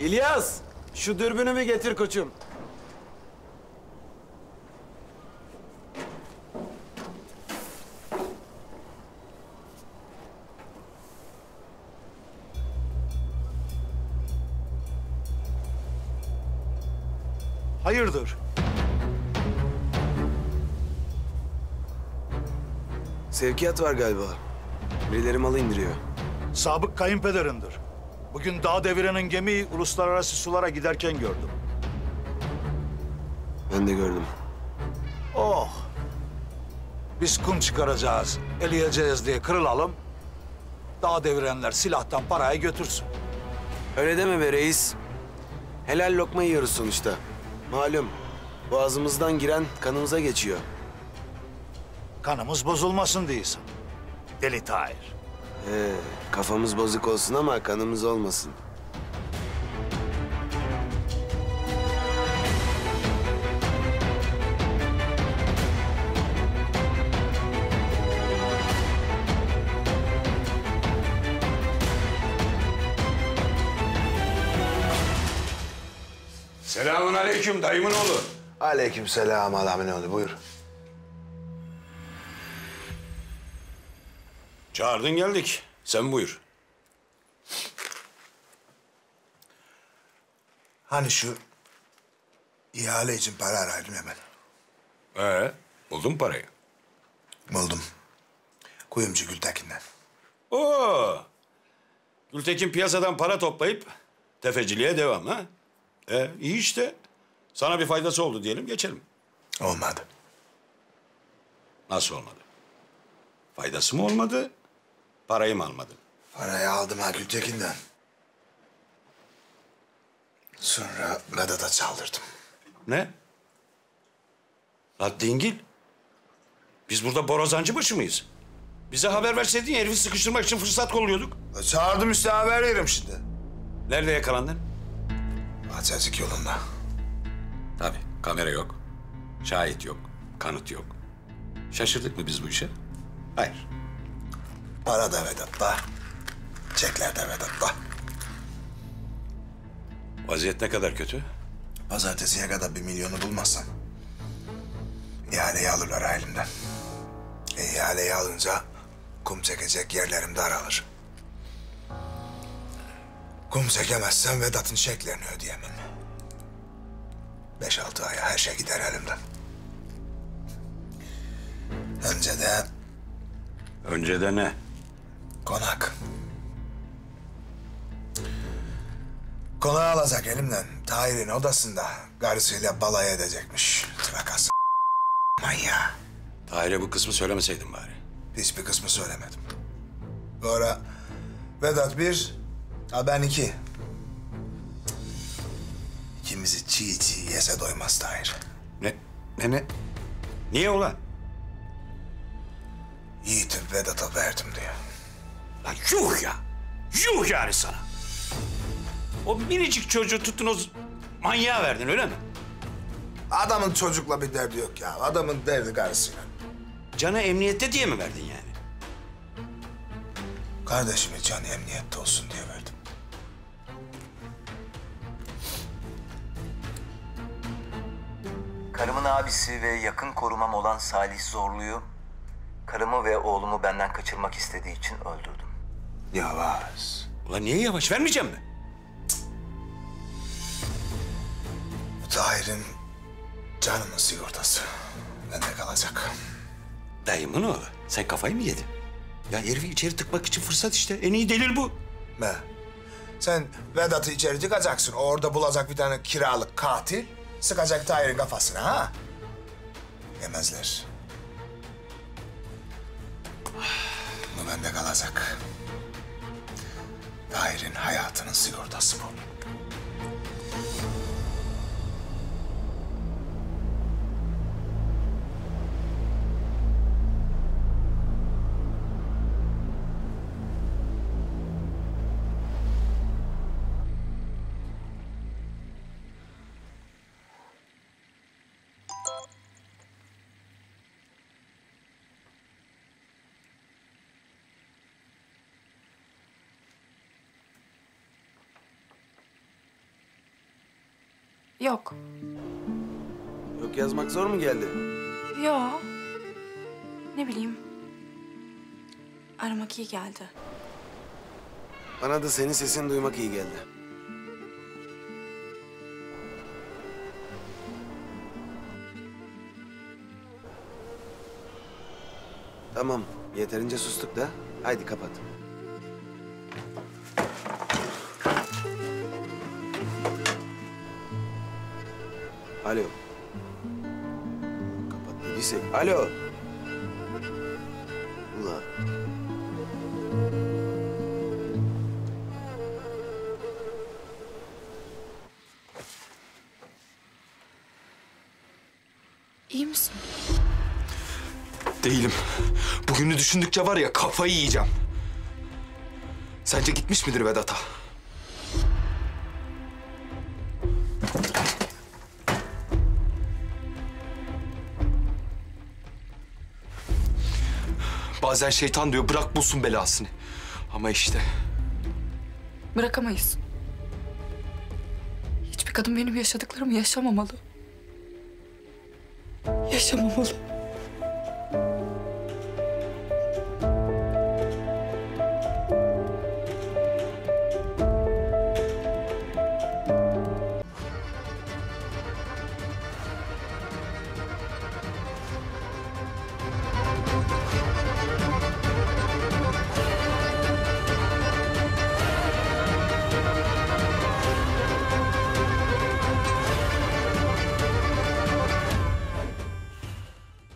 İlyas, şu dürbünü bir getir koçum. Hayırdır? Sevkiyat var galiba. Birileri malı indiriyor. Sabık kayınpederindir. Bugün dağ devirenin gemiyi uluslararası sulara giderken gördüm. Ben de gördüm. Oh! Biz kum çıkaracağız, eleyeceğiz diye kırılalım. Dağ devirenler silahtan parayı götürsün. Öyle deme be reis. Helal lokma yiyoruz sonuçta. Malum, boğazımızdan giren kanımıza geçiyor. Kanımız bozulmasın değilsin. Deli Tahir. He, kafamız bozuk olsun ama kanımız olmasın. Selamun aleyküm dayımın oğlu. Aleykümselam adamın oğlu buyur. Çağırdın geldik. Sen buyur. Hani şu ihale için para arayordum hemen. Ee, buldun parayı. Buldum. Kuyumcu Gültekin'den. Oo. Gültekin piyasadan para toplayıp tefeciliğe devam ha? Ee, iyi işte. Sana bir faydası oldu diyelim geçelim. Olmadı. Nasıl olmadı? Faydası mı olmadı? Parayı mı almadın? Parayı aldım ha Gültekin'den. Sonra Vedat'a çaldırdım. Ne? La dingil. Biz burada borazancı başı mıyız? Bize haber verseydin ya, herifi sıkıştırmak için fırsat kolluyorduk. E, Çağırdım işte haber veririm şimdi. Nerede yakalandın? Açacık yolunda. Tabii kamera yok. Şahit yok. Kanıt yok. Şaşırdık mı biz bu işe? Hayır. Para da Vedat'ta. Çekler de Vedat'ta. Vaziyet ne kadar kötü? Pazartesiye kadar bir milyonu bulmazsam... ...ihaleyi alırlar elimden. E, ihaleyi alınca kum çekecek yerlerim daralır. Kum çekemezsem Vedat'ın çeklerini ödeyemem. Beş altı aya her şey gider elimden. Önce de Önce de ne? Konak. Konağı alacak elimden. Tahir'in odasında karısıyla balay edecekmiş. Trakası manyağı. Tahir'e bu kısmı söylemeseydin bari. Hiçbir kısmı söylemedim. Bu ara Vedat bir, ha ben iki. İkimizi çiğ çiğ yese doymaz Tahir. Ne? Ne ne? Niye ulan? Yiğit'i Vedat'a verdim diyor. Lan yuh ya! Yuh yani sana! O minicik çocuğu tuttun o manyağa verdin öyle mi? Adamın çocukla bir derdi yok ya. Adamın derdi karısıyla. Canı emniyette diye mi verdin yani? Kardeşimin canı emniyette olsun diye verdim. Karımın abisi ve yakın korumam olan Salih Zorlu'yu karımı ve oğlumu benden kaçırmak istediği için öldürdüm. Yavaş. Ulan niye yavaş? Vermeyeceğim mi? Bu Tahir'in canının sigortası. Bende kalacak. Dayımın oğlu. Sen kafayı mı yedin? Ya herifi içeri tıkmak için fırsat işte. En iyi delil bu. Ne? Sen Vedat'ı içeri tıkacaksın. Orada bulacak bir tane kiralık katil. Sıkacak Tahir'in kafasına ha? Yemezler. Bu bende kalacak. Tahir'in hayatının sigortası bu. Yok. Yok yazmak zor mu geldi? Yo. Ne bileyim. Aramak iyi geldi. Bana da senin sesini duymak iyi geldi. Tamam, yeterince sustuk da. Haydi kapat. Alo. Kapat dediysek. Alo. Ulan. İyi misin? Değilim. Bugünü düşündükçe var ya kafayı yiyeceğim. Sence gitmiş midir Vedat'a? Bazen şeytan diyor bırak bulsun belasını. Ama işte Bırakamayız. Hiçbir kadın benim yaşadıklarımı yaşamamalı. Yaşamamalı.